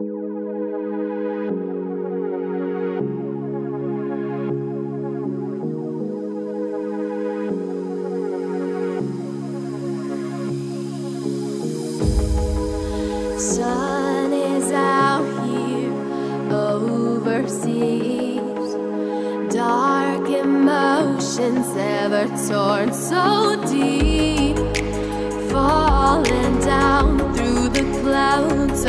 Sun is out here overseas. Dark emotions ever torn so deep, falling down through the clouds.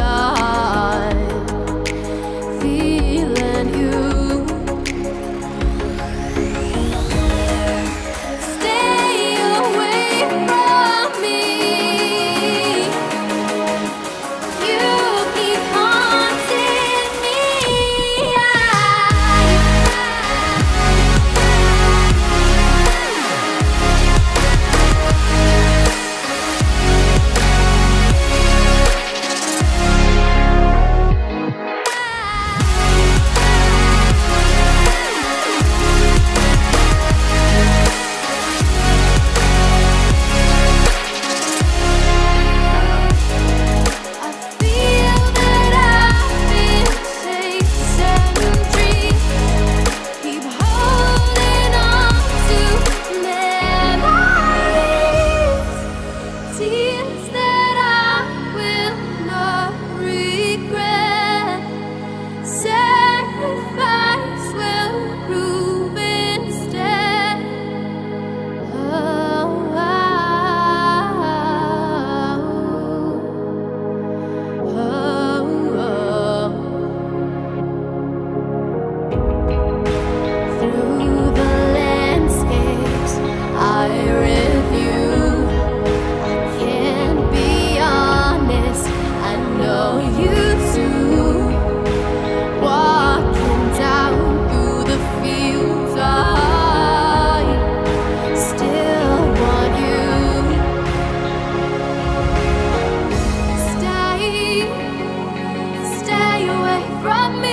from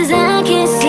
Cause I can't